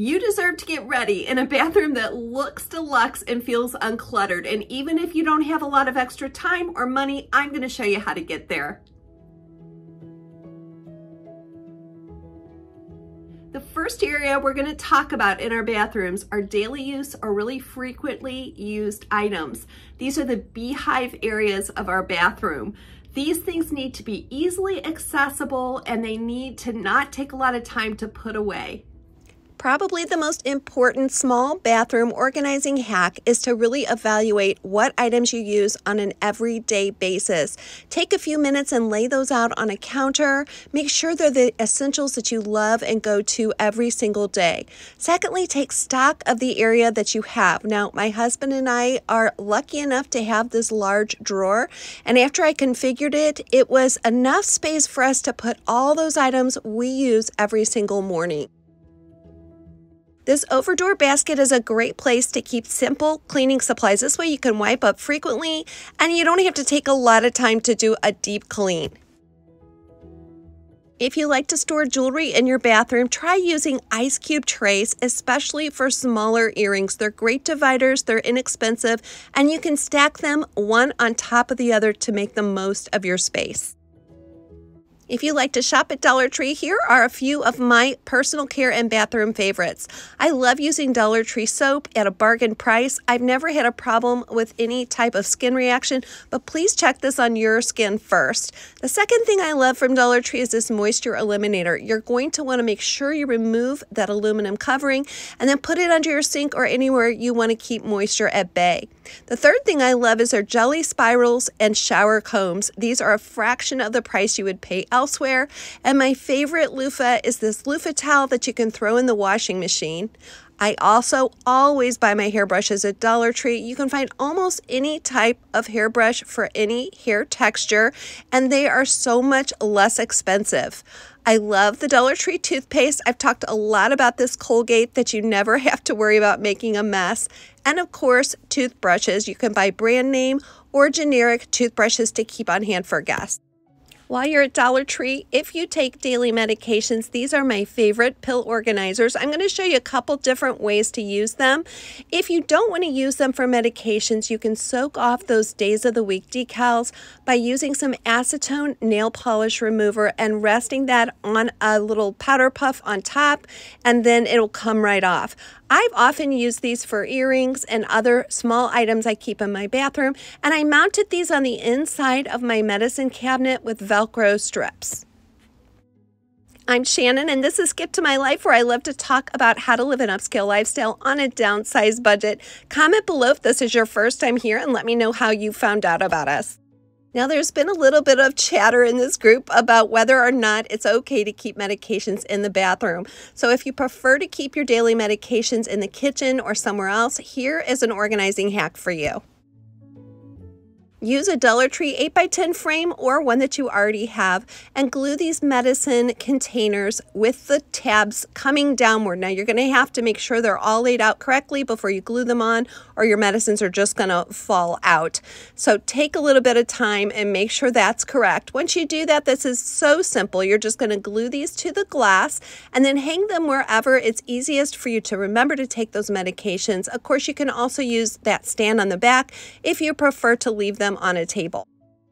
You deserve to get ready in a bathroom that looks deluxe and feels uncluttered. And even if you don't have a lot of extra time or money, I'm gonna show you how to get there. The first area we're gonna talk about in our bathrooms are daily use or really frequently used items. These are the beehive areas of our bathroom. These things need to be easily accessible and they need to not take a lot of time to put away. Probably the most important small bathroom organizing hack is to really evaluate what items you use on an everyday basis. Take a few minutes and lay those out on a counter. Make sure they're the essentials that you love and go to every single day. Secondly, take stock of the area that you have. Now, my husband and I are lucky enough to have this large drawer, and after I configured it, it was enough space for us to put all those items we use every single morning. This overdoor basket is a great place to keep simple cleaning supplies. This way you can wipe up frequently and you don't have to take a lot of time to do a deep clean. If you like to store jewelry in your bathroom, try using ice cube trays, especially for smaller earrings. They're great dividers, they're inexpensive, and you can stack them one on top of the other to make the most of your space. If you like to shop at Dollar Tree, here are a few of my personal care and bathroom favorites. I love using Dollar Tree soap at a bargain price. I've never had a problem with any type of skin reaction, but please check this on your skin first. The second thing I love from Dollar Tree is this moisture eliminator. You're going to want to make sure you remove that aluminum covering and then put it under your sink or anywhere you want to keep moisture at bay. The third thing I love is their jelly spirals and shower combs. These are a fraction of the price you would pay elsewhere. And my favorite loofah is this loofah towel that you can throw in the washing machine. I also always buy my hairbrushes at Dollar Tree. You can find almost any type of hairbrush for any hair texture, and they are so much less expensive. I love the Dollar Tree toothpaste. I've talked a lot about this Colgate that you never have to worry about making a mess. And of course, toothbrushes. You can buy brand name or generic toothbrushes to keep on hand for guests. While you're at Dollar Tree, if you take daily medications, these are my favorite pill organizers. I'm going to show you a couple different ways to use them. If you don't want to use them for medications, you can soak off those days of the week decals by using some acetone nail polish remover and resting that on a little powder puff on top, and then it'll come right off. I've often used these for earrings and other small items I keep in my bathroom, and I mounted these on the inside of my medicine cabinet with Velcro strips. I'm Shannon, and this is Skip to My Life, where I love to talk about how to live an upscale lifestyle on a downsized budget. Comment below if this is your first time here and let me know how you found out about us. Now, there's been a little bit of chatter in this group about whether or not it's okay to keep medications in the bathroom. So, if you prefer to keep your daily medications in the kitchen or somewhere else, here is an organizing hack for you. Use a Dollar Tree 8x10 frame or one that you already have and glue these medicine containers with the tabs coming downward. Now you're going to have to make sure they're all laid out correctly before you glue them on or your medicines are just going to fall out. So take a little bit of time and make sure that's correct. Once you do that, this is so simple. You're just going to glue these to the glass and then hang them wherever it's easiest for you to remember to take those medications. Of course, you can also use that stand on the back if you prefer to leave them them on a table.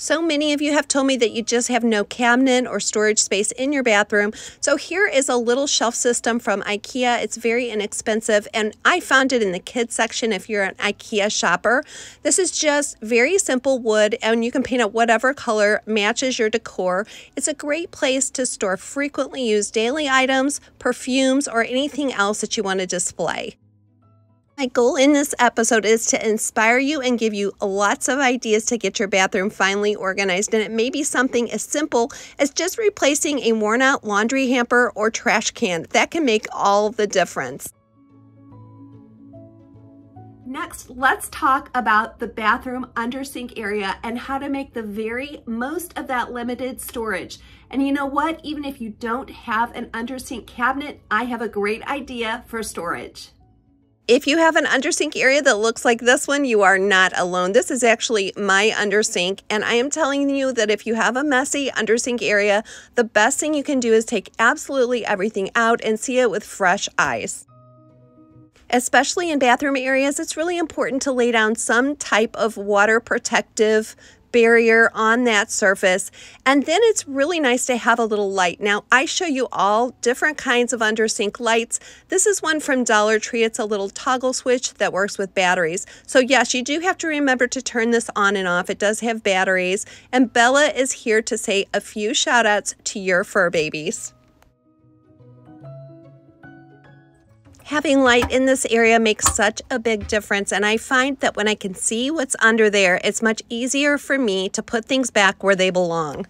So many of you have told me that you just have no cabinet or storage space in your bathroom. So here is a little shelf system from IKEA. It's very inexpensive and I found it in the kids section if you're an IKEA shopper. This is just very simple wood and you can paint it whatever color matches your decor. It's a great place to store frequently used daily items, perfumes, or anything else that you want to display. My goal in this episode is to inspire you and give you lots of ideas to get your bathroom finally organized. And it may be something as simple as just replacing a worn out laundry hamper or trash can. That can make all the difference. Next, let's talk about the bathroom under sink area and how to make the very most of that limited storage. And you know what? Even if you don't have an under sink cabinet, I have a great idea for storage. If you have an undersink area that looks like this one, you are not alone. This is actually my undersink, and I am telling you that if you have a messy undersink area, the best thing you can do is take absolutely everything out and see it with fresh eyes. Especially in bathroom areas, it's really important to lay down some type of water protective barrier on that surface. And then it's really nice to have a little light. Now, I show you all different kinds of under sink lights. This is one from Dollar Tree. It's a little toggle switch that works with batteries. So yes, you do have to remember to turn this on and off. It does have batteries. And Bella is here to say a few shout outs to your fur babies. Having light in this area makes such a big difference and I find that when I can see what's under there, it's much easier for me to put things back where they belong.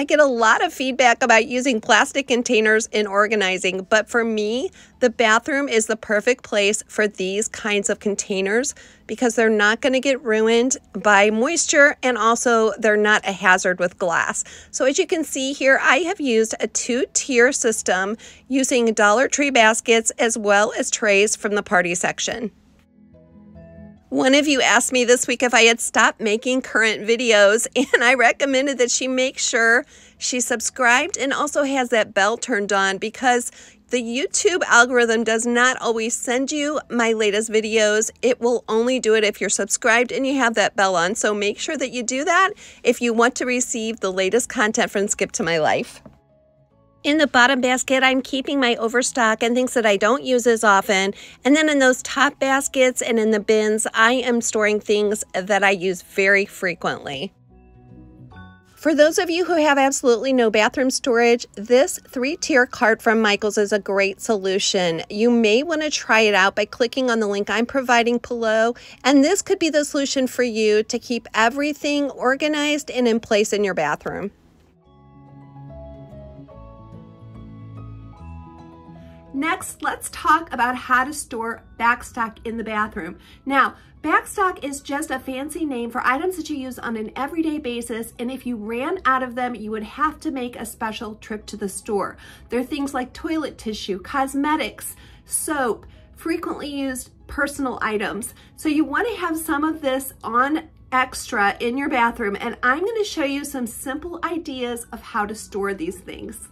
I get a lot of feedback about using plastic containers in organizing, but for me, the bathroom is the perfect place for these kinds of containers because they're not going to get ruined by moisture and also they're not a hazard with glass. So as you can see here, I have used a two-tier system using Dollar Tree baskets as well as trays from the party section. One of you asked me this week if I had stopped making current videos, and I recommended that she make sure she subscribed and also has that bell turned on because the YouTube algorithm does not always send you my latest videos. It will only do it if you're subscribed and you have that bell on. So make sure that you do that if you want to receive the latest content from Skip to My Life. In the bottom basket, I'm keeping my overstock and things that I don't use as often. And then in those top baskets and in the bins, I am storing things that I use very frequently. For those of you who have absolutely no bathroom storage, this three-tier cart from Michaels is a great solution. You may want to try it out by clicking on the link I'm providing below, and this could be the solution for you to keep everything organized and in place in your bathroom. Next, let's talk about how to store backstock in the bathroom. Now, backstock is just a fancy name for items that you use on an everyday basis, and if you ran out of them, you would have to make a special trip to the store. There are things like toilet tissue, cosmetics, soap, frequently used personal items. So you wanna have some of this on extra in your bathroom, and I'm gonna show you some simple ideas of how to store these things.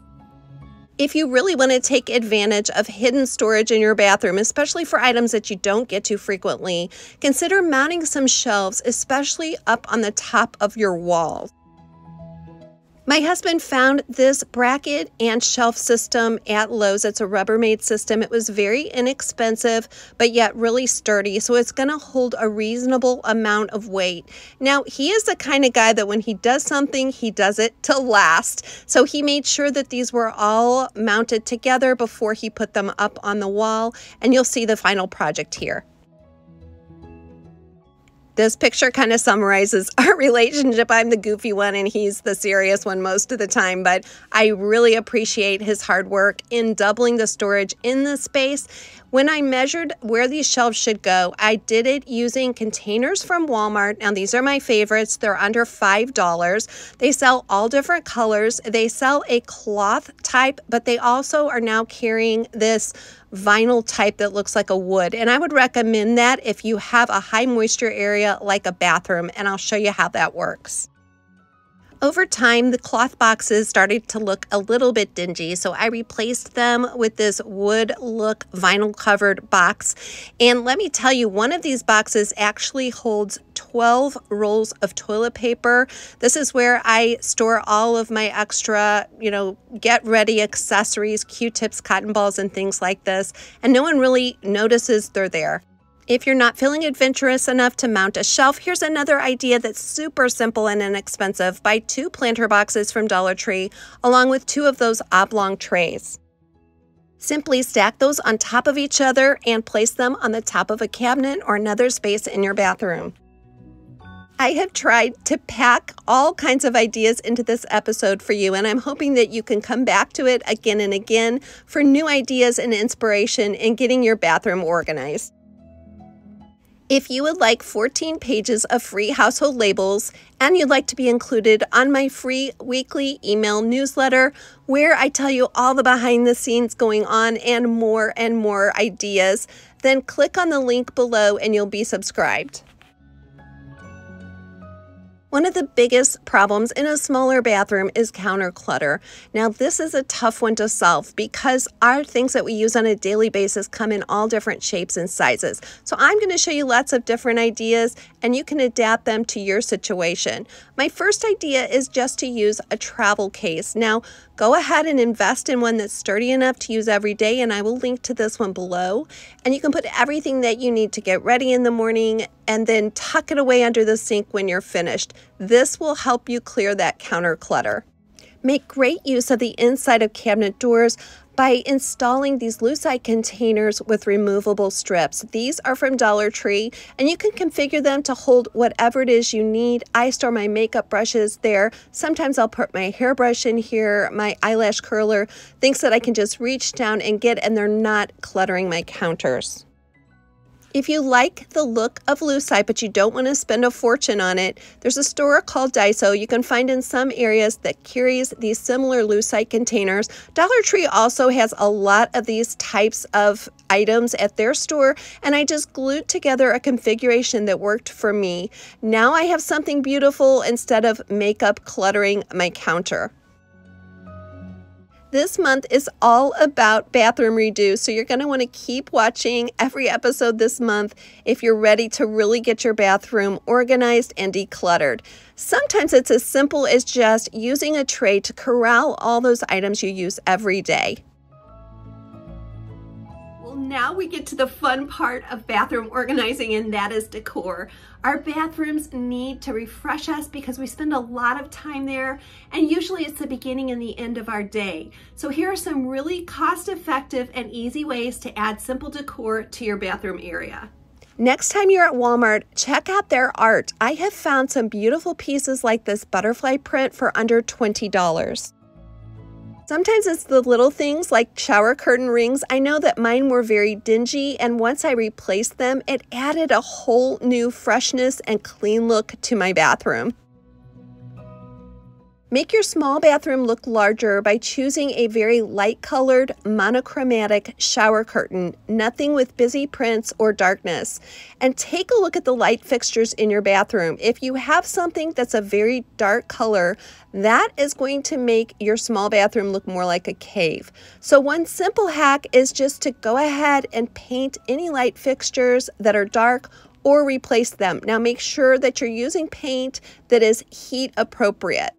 If you really want to take advantage of hidden storage in your bathroom, especially for items that you don't get to frequently, consider mounting some shelves, especially up on the top of your wall. My husband found this bracket and shelf system at Lowe's. It's a Rubbermaid system. It was very inexpensive, but yet really sturdy. So it's going to hold a reasonable amount of weight. Now, he is the kind of guy that when he does something, he does it to last. So he made sure that these were all mounted together before he put them up on the wall. And you'll see the final project here. This picture kind of summarizes our relationship. I'm the goofy one and he's the serious one most of the time, but I really appreciate his hard work in doubling the storage in the space. When I measured where these shelves should go, I did it using containers from Walmart. Now, these are my favorites. They're under $5. They sell all different colors. They sell a cloth type, but they also are now carrying this vinyl type that looks like a wood. And I would recommend that if you have a high moisture area like a bathroom, and I'll show you how that works. Over time, the cloth boxes started to look a little bit dingy, so I replaced them with this wood look vinyl covered box. And let me tell you, one of these boxes actually holds 12 rolls of toilet paper. This is where I store all of my extra, you know, get ready accessories, Q-tips, cotton balls, and things like this. And no one really notices they're there. If you're not feeling adventurous enough to mount a shelf, here's another idea that's super simple and inexpensive. Buy two planter boxes from Dollar Tree, along with two of those oblong trays. Simply stack those on top of each other and place them on the top of a cabinet or another space in your bathroom. I have tried to pack all kinds of ideas into this episode for you, and I'm hoping that you can come back to it again and again for new ideas and inspiration in getting your bathroom organized. If you would like 14 pages of free household labels and you'd like to be included on my free weekly email newsletter where I tell you all the behind the scenes going on and more and more ideas, then click on the link below and you'll be subscribed. One of the biggest problems in a smaller bathroom is counter clutter. Now, this is a tough one to solve because our things that we use on a daily basis come in all different shapes and sizes. So, I'm going to show you lots of different ideas and you can adapt them to your situation. My first idea is just to use a travel case. Now, go ahead and invest in one that's sturdy enough to use every day, and I will link to this one below. And you can put everything that you need to get ready in the morning and then tuck it away under the sink when you're finished. This will help you clear that counter clutter. Make great use of the inside of cabinet doors by installing these lucite containers with removable strips. These are from Dollar Tree and you can configure them to hold whatever it is you need. I store my makeup brushes there. Sometimes I'll put my hairbrush in here, my eyelash curler, things that I can just reach down and get and they're not cluttering my counters. If you like the look of lucite but you don't want to spend a fortune on it, there's a store called Daiso you can find in some areas that carries these similar lucite containers. Dollar Tree also has a lot of these types of items at their store and I just glued together a configuration that worked for me. Now I have something beautiful instead of makeup cluttering my counter. This month is all about bathroom redo, so you're going to want to keep watching every episode this month if you're ready to really get your bathroom organized and decluttered. Sometimes it's as simple as just using a tray to corral all those items you use every day now we get to the fun part of bathroom organizing and that is decor. Our bathrooms need to refresh us because we spend a lot of time there and usually it's the beginning and the end of our day. So here are some really cost effective and easy ways to add simple decor to your bathroom area. Next time you're at Walmart, check out their art. I have found some beautiful pieces like this butterfly print for under $20. Sometimes it's the little things like shower curtain rings. I know that mine were very dingy, and once I replaced them, it added a whole new freshness and clean look to my bathroom. Make your small bathroom look larger by choosing a very light colored monochromatic shower curtain, nothing with busy prints or darkness. And take a look at the light fixtures in your bathroom. If you have something that's a very dark color, that is going to make your small bathroom look more like a cave. So one simple hack is just to go ahead and paint any light fixtures that are dark or replace them. Now make sure that you're using paint that is heat appropriate.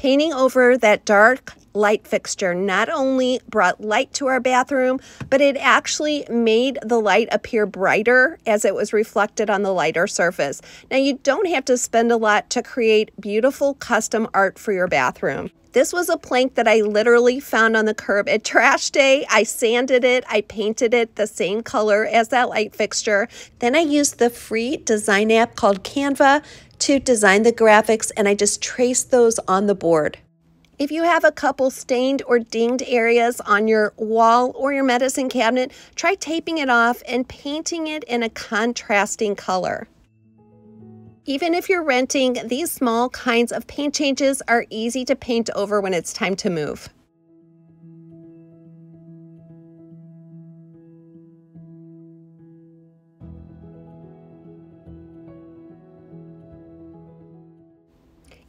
Painting over that dark light fixture not only brought light to our bathroom, but it actually made the light appear brighter as it was reflected on the lighter surface. Now, you don't have to spend a lot to create beautiful custom art for your bathroom. This was a plank that I literally found on the curb at trash day. I sanded it, I painted it the same color as that light fixture. Then I used the free design app called Canva to design the graphics and I just traced those on the board. If you have a couple stained or dinged areas on your wall or your medicine cabinet, try taping it off and painting it in a contrasting color. Even if you're renting, these small kinds of paint changes are easy to paint over when it's time to move.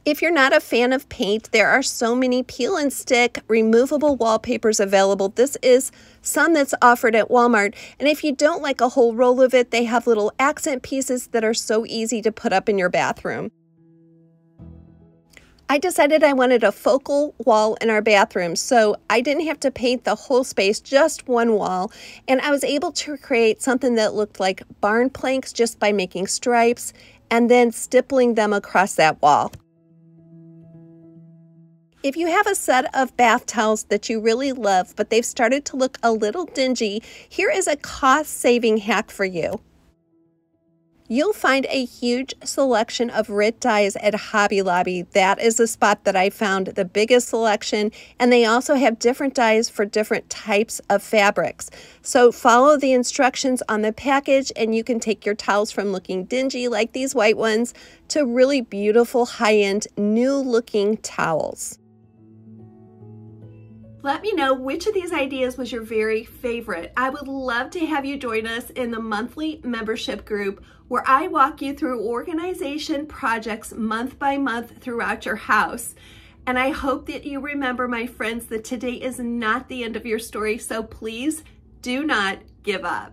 If you're not a fan of paint, there are so many peel and stick removable wallpapers available. This is some that's offered at Walmart. And if you don't like a whole roll of it, they have little accent pieces that are so easy to put up in your bathroom. I decided I wanted a focal wall in our bathroom, so I didn't have to paint the whole space, just one wall. And I was able to create something that looked like barn planks just by making stripes and then stippling them across that wall. If you have a set of bath towels that you really love, but they've started to look a little dingy, here is a cost-saving hack for you. You'll find a huge selection of RIT dyes at Hobby Lobby. That is the spot that I found the biggest selection, and they also have different dyes for different types of fabrics. So follow the instructions on the package, and you can take your towels from looking dingy like these white ones to really beautiful, high-end, new-looking towels. Let me know which of these ideas was your very favorite. I would love to have you join us in the monthly membership group where I walk you through organization projects month by month throughout your house. And I hope that you remember, my friends, that today is not the end of your story, so please do not give up.